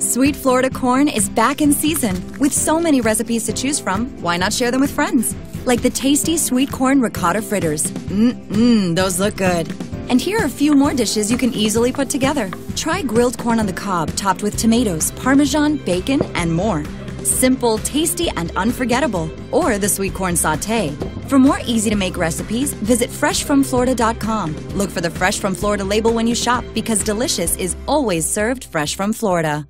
Sweet Florida corn is back in season. With so many recipes to choose from, why not share them with friends? Like the tasty sweet corn ricotta fritters. Mmm, those look good. And here are a few more dishes you can easily put together. Try grilled corn on the cob topped with tomatoes, parmesan, bacon, and more. Simple, tasty, and unforgettable. Or the sweet corn saute. For more easy to make recipes, visit freshfromflorida.com. Look for the Fresh from Florida label when you shop because delicious is always served fresh from Florida.